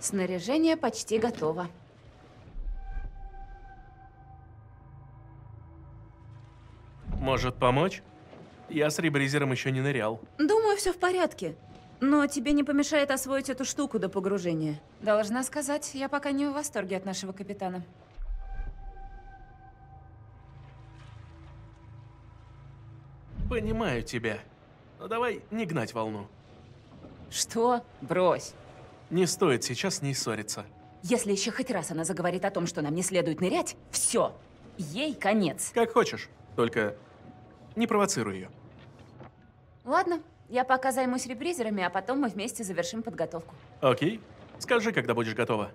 Снаряжение почти готово. Может помочь? Я с ребризером еще не нырял. Думаю, все в порядке. Но тебе не помешает освоить эту штуку до погружения. Должна сказать, я пока не в восторге от нашего капитана. Понимаю тебя. Но давай не гнать волну. Что? Брось. Не стоит сейчас с ней ссориться. Если еще хоть раз она заговорит о том, что нам не следует нырять, все. Ей конец. Как хочешь. Только не провоцируй ее. Ладно, я пока займусь репризерами, а потом мы вместе завершим подготовку. Окей? Скажи, когда будешь готова.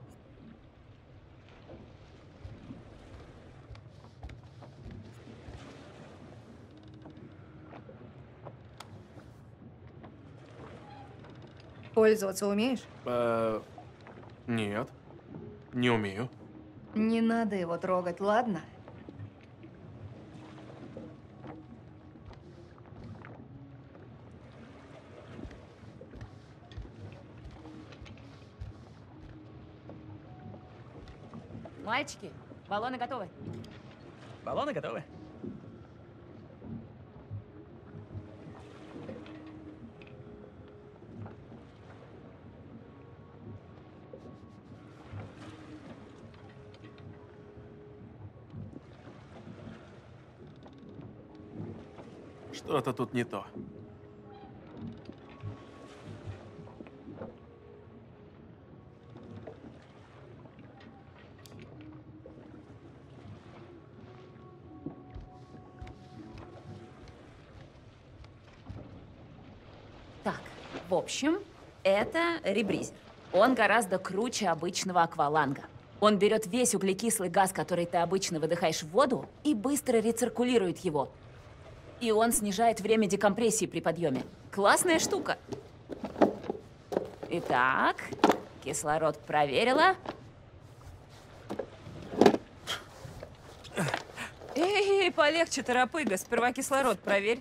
Пользоваться умеешь? Э, нет. Не умею. Не надо его трогать, ладно? Мальчики, баллоны готовы. Баллоны готовы. Что-то тут не то. Так, в общем, это ребризер. Он гораздо круче обычного акваланга. Он берет весь углекислый газ, который ты обычно выдыхаешь в воду, и быстро рециркулирует его. И он снижает время декомпрессии при подъеме. Классная штука. Итак, кислород проверила. Эй, полегче, торопыга. Сперва кислород проверь.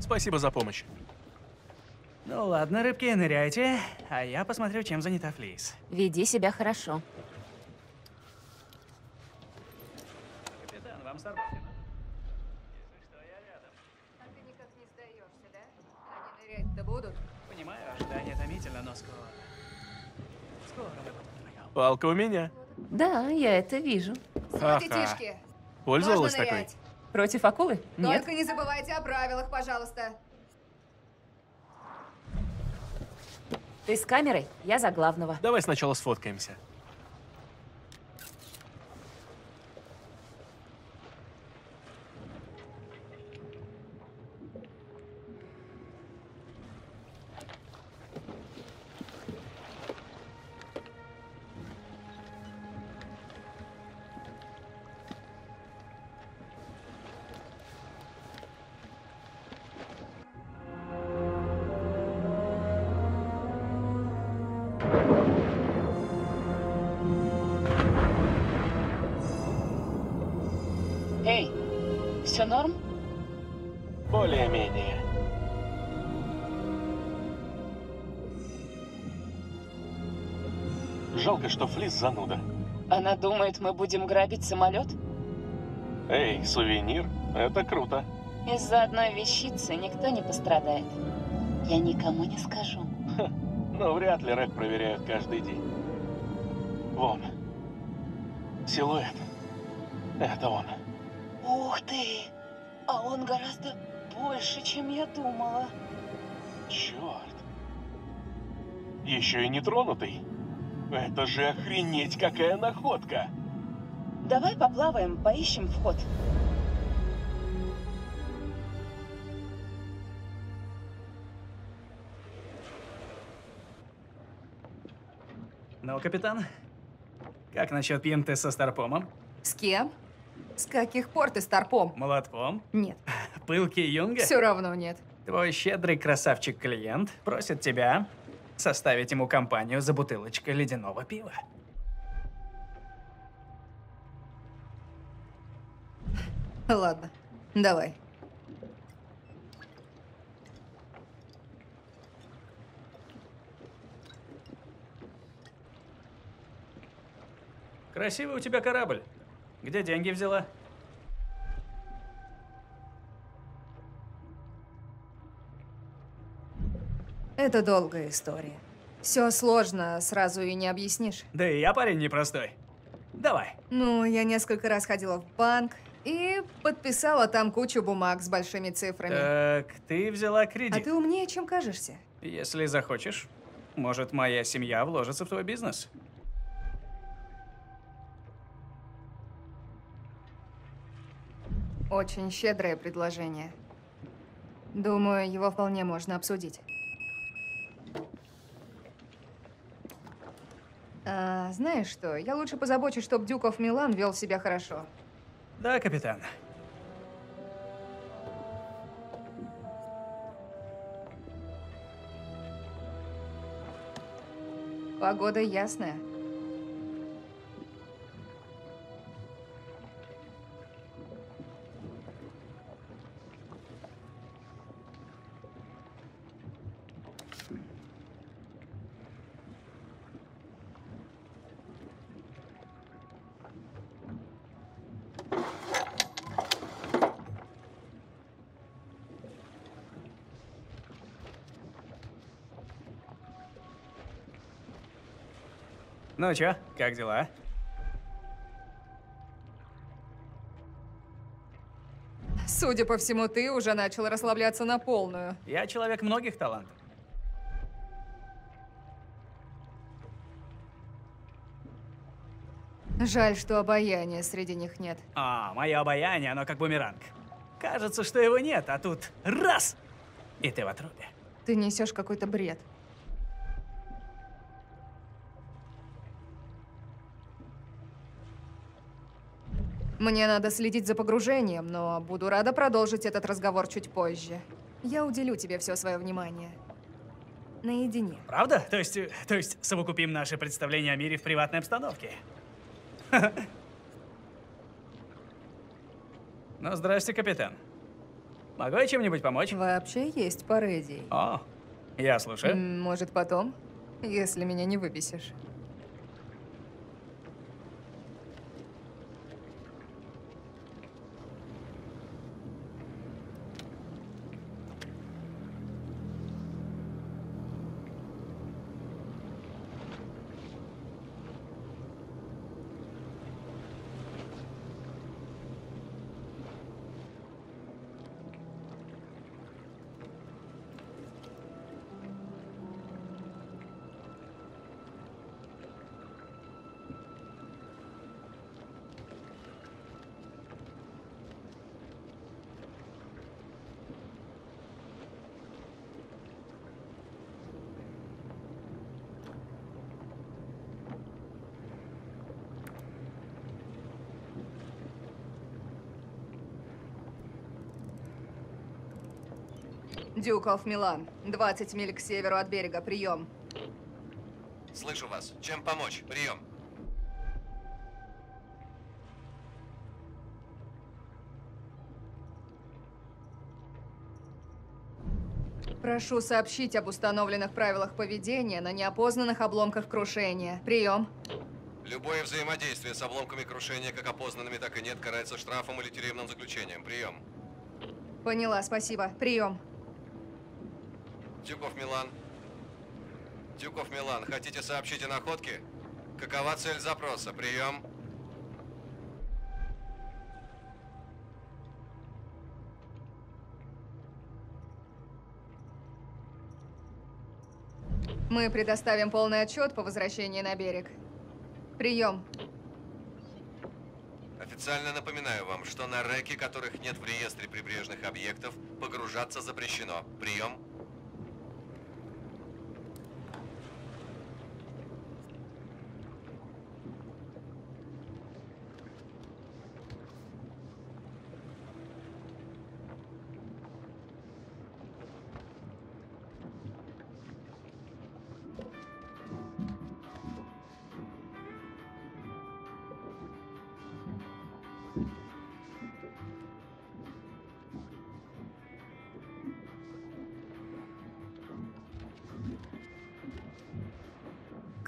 Спасибо за помощь. Ну ладно, рыбки, ныряйте, а я посмотрю, чем занята Флис. Веди себя хорошо. Вам Старбахина. А ты никак не сдаешься, да? Они нырять-то будут? Понимаю, ожидание томительно, но скоро. Скоро мы будем вдвоем. Палка у меня. Да, я это вижу. Детишки, Пользовалась можно такой? нырять. Против акулы? Нет. Только не забывайте о правилах, пожалуйста. Ты с камерой? Я за главного. Давай сначала сфоткаемся. Норм? Более-менее. Жалко, что Флис зануда. Она думает, мы будем грабить самолет? Эй, сувенир, это круто. Из-за одной вещицы никто не пострадает. Я никому не скажу. Но вряд ли рэк проверяют каждый день. Вон. Силуэт. Это он. Ух ты! Он гораздо больше, чем я думала. Черт. Еще и не тронутый. Это же охренеть какая находка. Давай поплаваем, поищем вход. Ну, капитан, как насчет пьянты со Старпомом? С кем? С каких пор ты с старпом? Молотком? Нет. Пылки Юнга? Все равно нет. Твой щедрый красавчик-клиент просит тебя составить ему компанию за бутылочкой ледяного пива. Ладно, давай. Красивый у тебя корабль. Где деньги взяла? Это долгая история. Все сложно, сразу и не объяснишь. Да и я парень непростой. Давай. Ну, я несколько раз ходила в банк и подписала там кучу бумаг с большими цифрами. Так, ты взяла А кредит. ты умнее, чем кажешься. Если захочешь, может, моя семья вложится в твой бизнес. Очень щедрое предложение. Думаю, его вполне можно обсудить. А, знаешь что, я лучше позабочусь, чтобы Дюков Милан вел себя хорошо. Да, капитан. Погода ясная. Ну чё, как дела? Судя по всему, ты уже начал расслабляться на полную. Я человек многих талантов. Жаль, что обаяния среди них нет. А, мое обаяние, оно как бумеранг. Кажется, что его нет, а тут раз! И ты в отрубе. Ты несешь какой-то бред. Мне надо следить за погружением, но буду рада продолжить этот разговор чуть позже. Я уделю тебе все свое внимание. Наедине. Правда? То есть, то есть совокупим наши представления о мире в приватной обстановке? Ну, здрасте, капитан. Могу я чем-нибудь помочь? Вообще есть пара идей. О, я слушаю. Может, потом, если меня не выбесишь. Дюков, Милан. 20 миль к северу от берега. Прием. Слышу вас. Чем помочь? Прием. Прошу сообщить об установленных правилах поведения на неопознанных обломках крушения. Прием. Любое взаимодействие с обломками крушения, как опознанными, так и нет, карается штрафом или тюремным заключением. Прием. Поняла, спасибо. Прием. Дюков Милан. Дюков Милан, хотите сообщить о находке? Какова цель запроса? Прием. Мы предоставим полный отчет по возвращении на берег. Прием. Официально напоминаю вам, что на реки, которых нет в реестре прибрежных объектов, погружаться запрещено. Прием.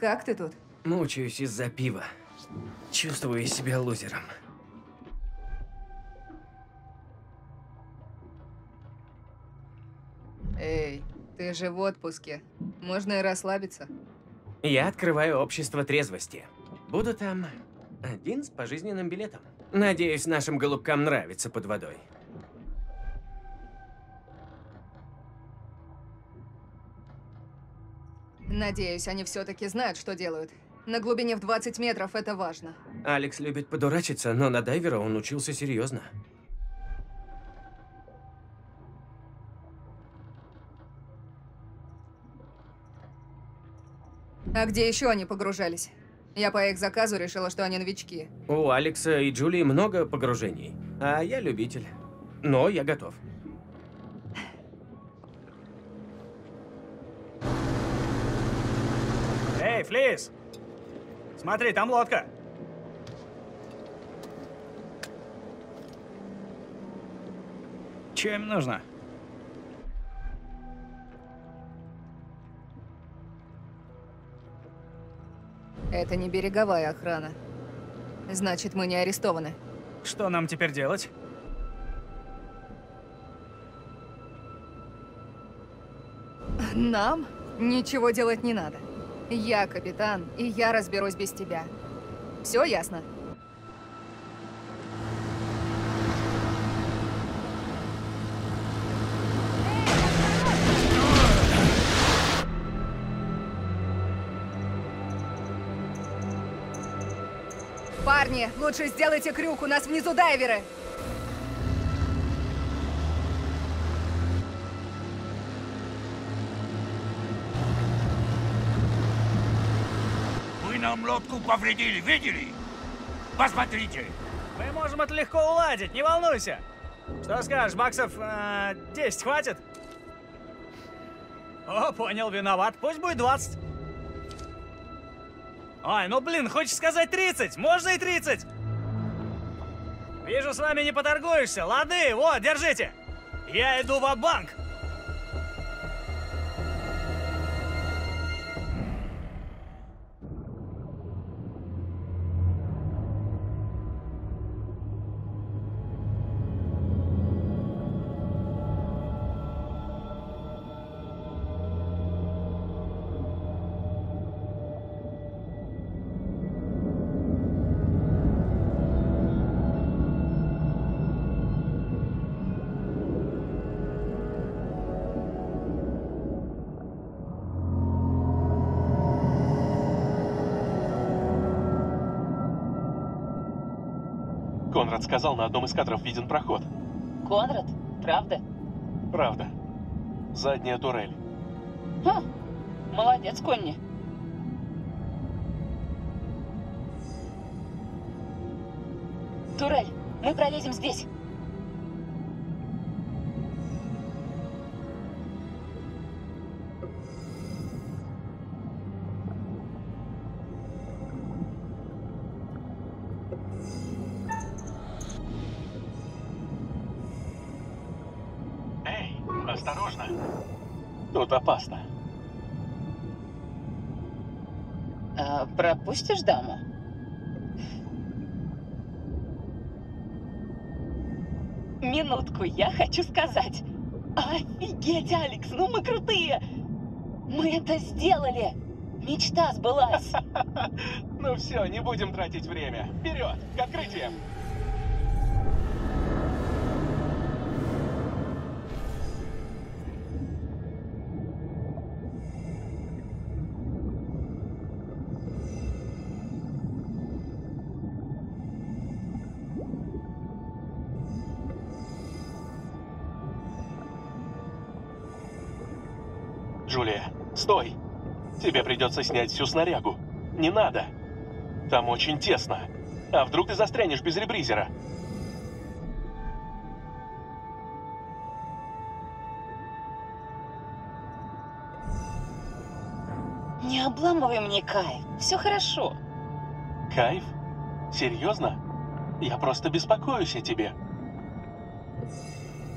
Как ты тут? Мучаюсь из-за пива. Чувствую себя лузером. Эй, ты же в отпуске. Можно и расслабиться. Я открываю общество трезвости. Буду там один с пожизненным билетом. Надеюсь, нашим голубкам нравится под водой. Надеюсь, они все-таки знают, что делают. На глубине в 20 метров это важно. Алекс любит подурачиться, но на дайвера он учился серьезно. А где еще они погружались? Я по их заказу решила, что они новички. У Алекса и Джулии много погружений, а я любитель. Но я готов. Флис! Смотри, там лодка. Че им нужно? Это не береговая охрана. Значит, мы не арестованы. Что нам теперь делать? Нам ничего делать не надо. Я капитан, и я разберусь без тебя. Все ясно? Парни, лучше сделайте крюк, у нас внизу дайверы. Лодку повредили, видели? Посмотрите. Мы можем это легко уладить, не волнуйся. Что скажешь, баксов э, 10 хватит? О, понял, виноват. Пусть будет 20. Ой, ну блин, хочешь сказать 30? Можно и 30. Вижу, с вами не поторгуешься. Лады, вот, держите. Я иду в банк Конрад сказал, на одном из кадров виден проход. Конрад, правда? Правда. Задняя турель. Ха, молодец, Конни. Турель, мы пролезем здесь. Осторожно. Тут опасно. А, пропустишь даму? Минутку, я хочу сказать. Офигеть, Алекс, ну мы крутые! Мы это сделали! Мечта сбылась! Ну все, не будем тратить время. Вперед, к открытиям. Джулия, стой! Тебе придется снять всю снарягу. Не надо. Там очень тесно. А вдруг ты застрянешь без ребризера? Не обламывай мне кайф, все хорошо. Кайф? Серьезно? Я просто беспокоюсь о тебе.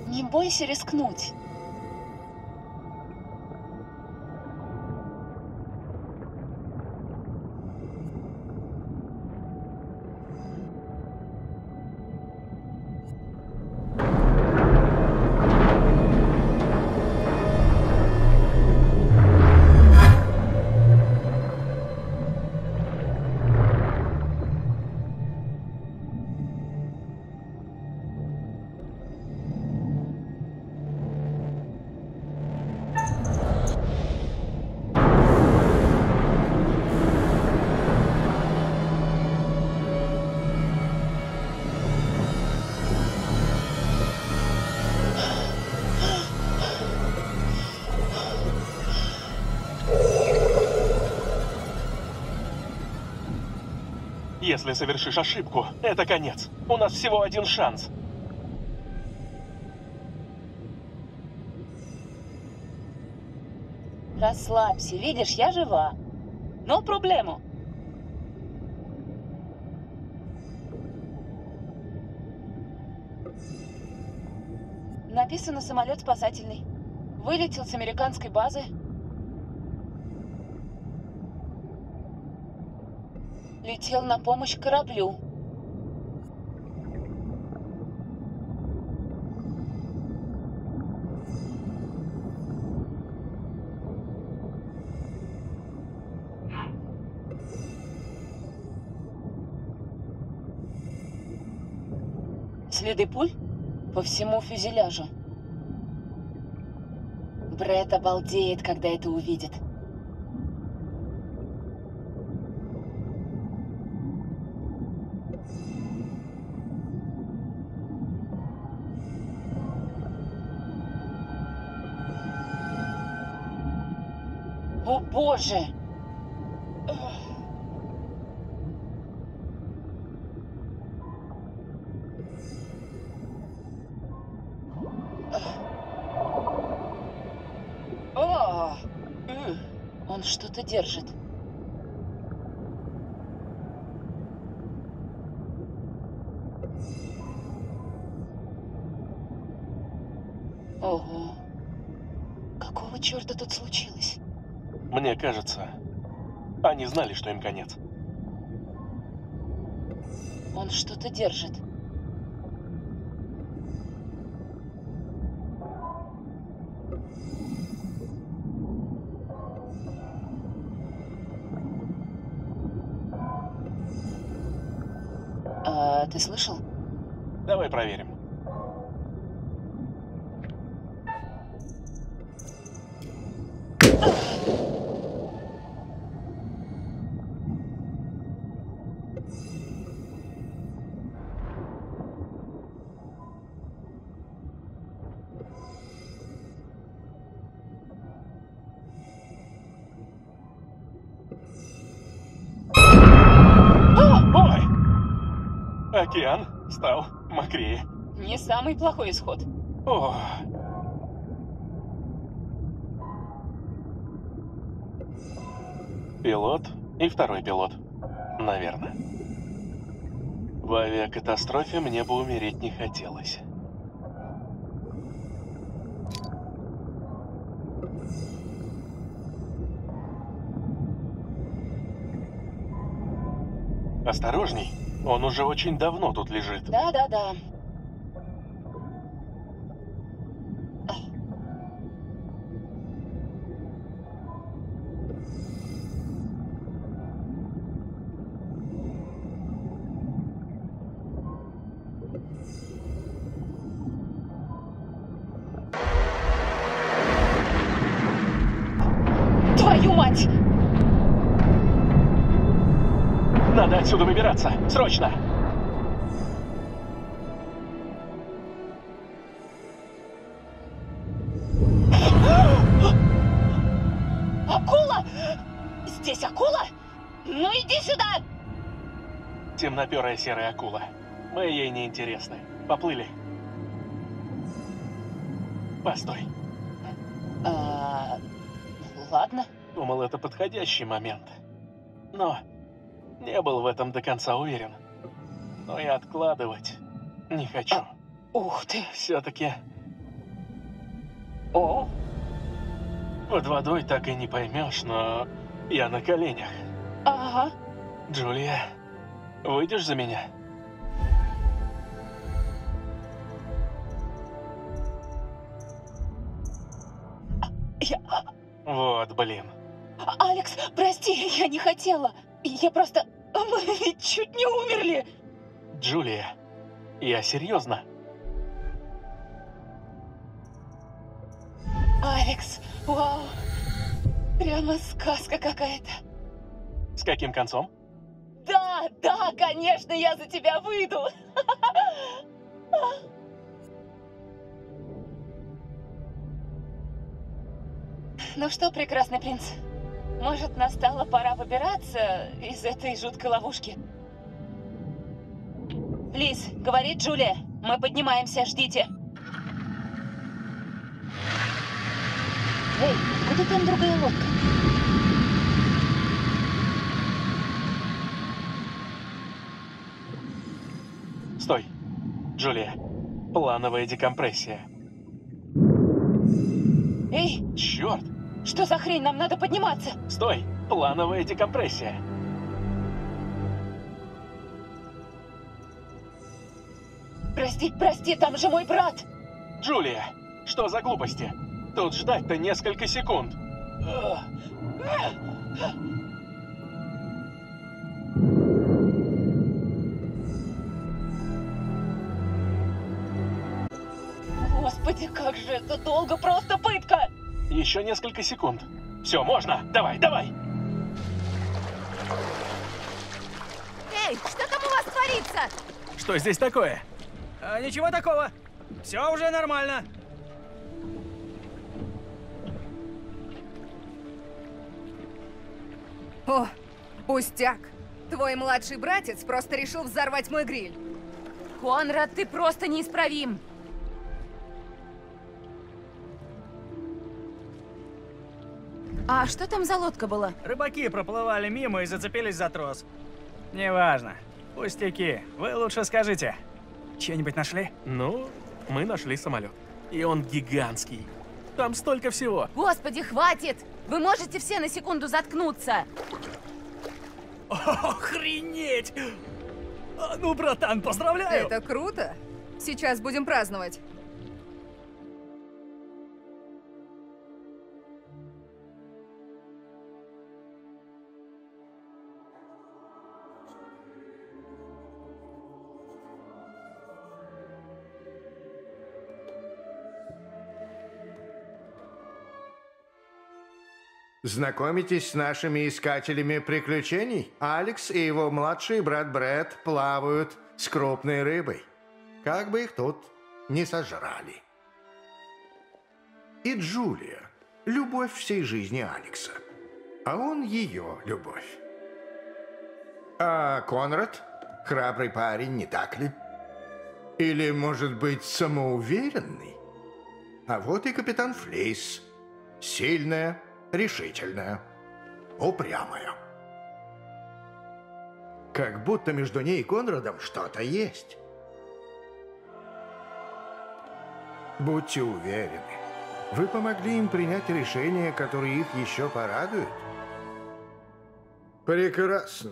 Не бойся рискнуть. Если совершишь ошибку, это конец. У нас всего один шанс. Расслабься, видишь, я жива. Но проблему. Написано самолет спасательный. Вылетел с американской базы. Летел на помощь кораблю. Следы пуль по всему фюзеляжу. Брэд обалдеет, когда это увидит. О боже! О! М, Он что-то держит. Мне кажется, они знали, что им конец. Он что-то держит. А, ты слышал? Давай проверим. Океан стал мокрее. Не самый плохой исход. О. Пилот и второй пилот. Наверное. В авиакатастрофе мне бы умереть не хотелось. Осторожней, он уже очень давно тут лежит. Да-да-да. Твою мать! Надо отсюда выбираться. Срочно! Акула! Здесь акула? Ну иди сюда! Темноперая серая акула. Мы ей не интересны. Поплыли. Постой. А, ладно. Думал, это подходящий момент. Но не был в этом до конца уверен. Но и откладывать не хочу. Ух ты. Все-таки О, под водой так и не поймешь, но я на коленях. ага. Джулия, выйдешь за меня? Я... Вот, блин. Алекс, прости, я не хотела. Я просто... Мы ведь чуть не умерли. Джулия, я серьезно. Алекс, вау. Прямо сказка какая-то. С каким концом? Да, да, конечно, я за тебя выйду. Ну что, прекрасный принц, может, настала пора выбираться из этой жуткой ловушки? Флис, говорит Джулия. Мы поднимаемся, ждите. Эй, куда там другая лодка? Стой. Джулия, плановая декомпрессия. Что за хрень? Нам надо подниматься. Стой! Плановая декомпрессия. Прости, прости, там же мой брат. Джулия, что за глупости? Тут ждать-то несколько секунд. Господи, как же это долго, просто пытка. Еще несколько секунд. Все, можно. Давай, давай. Эй, что там у вас творится? Что здесь такое? А, ничего такого. Все уже нормально. О, пустяк. Твой младший братец просто решил взорвать мой гриль. Конрад, ты просто неисправим. А что там за лодка была? Рыбаки проплывали мимо и зацепились за трос. Неважно. Пустяки. Вы лучше скажите. Что-нибудь нашли? Ну, мы нашли самолет. И он гигантский. Там столько всего. Господи, хватит! Вы можете все на секунду заткнуться? Охренеть! А, ну, братан, поздравляю! Это круто. Сейчас будем праздновать. Знакомитесь с нашими искателями приключений? Алекс и его младший брат Брэд плавают с крупной рыбой. Как бы их тут не сожрали. И Джулия – любовь всей жизни Алекса. А он ее любовь. А Конрад – храбрый парень, не так ли? Или, может быть, самоуверенный? А вот и капитан Флейс. Сильная, решительная, упрямая. Как будто между ней и Конрадом что-то есть. Будьте уверены, вы помогли им принять решение, которое их еще порадует. Прекрасно.